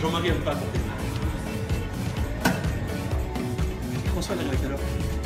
Jean-Marie aime pas ton témoin. François, il arrive à quelle heure